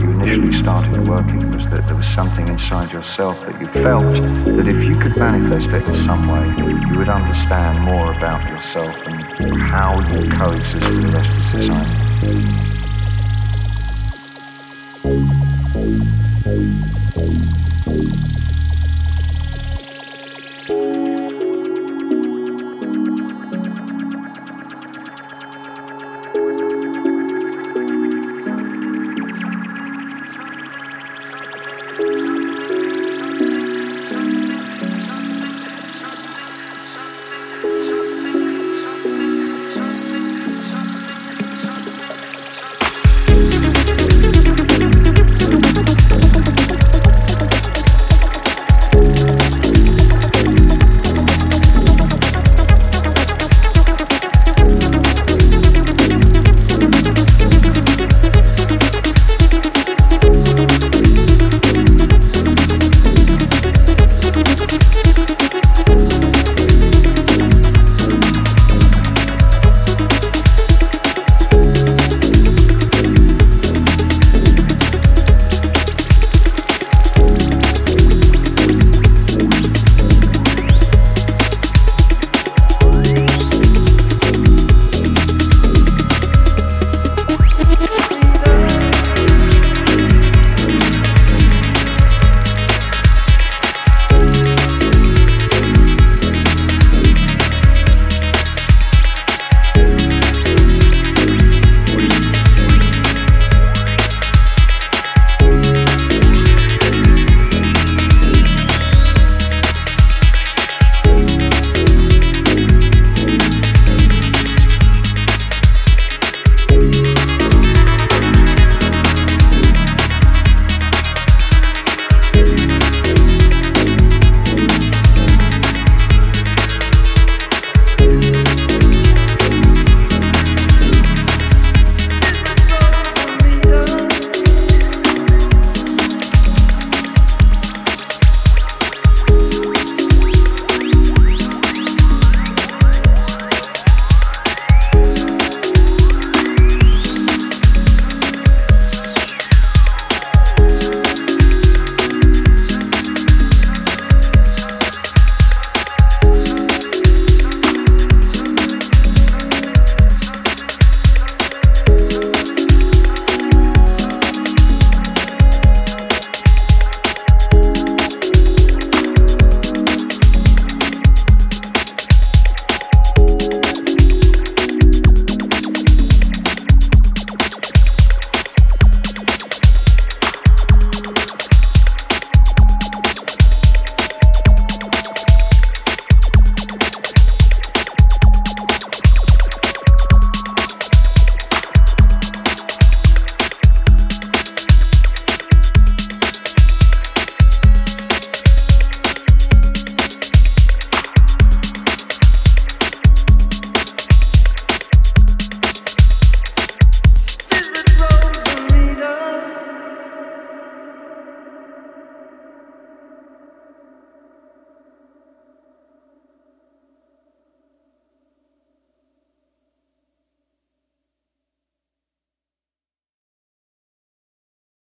you initially started working was that there was something inside yourself that you felt that if you could manifest it in some way, you would understand more about yourself and how you coexist with the rest of society.